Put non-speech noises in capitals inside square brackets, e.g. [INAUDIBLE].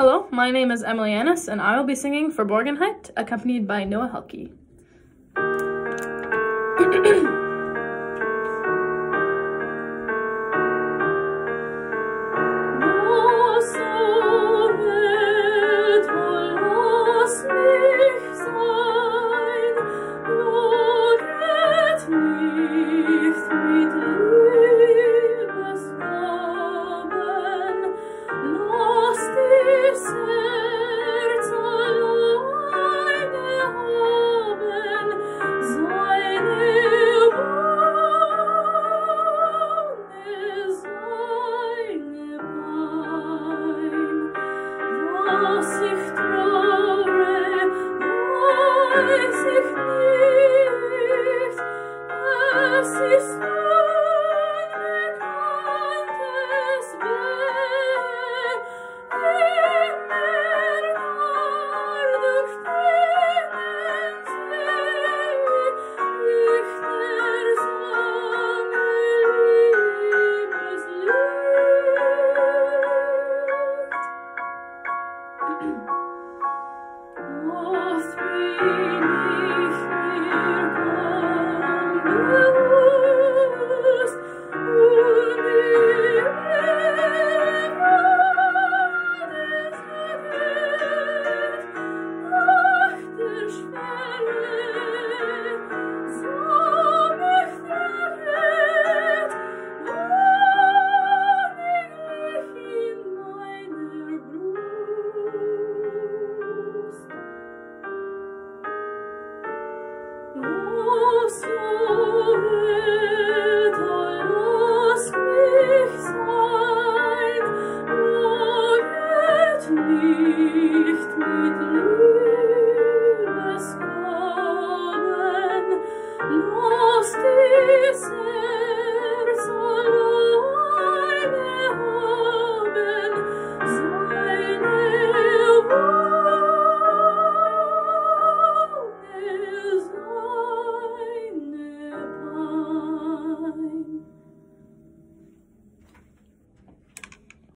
Hello, my name is Emily Annis, and I will be singing Verborgenheit, accompanied by Noah Helke. [CLEARS THROAT] sich traue, wo ich nicht Free me, me. nicht mit Liebe.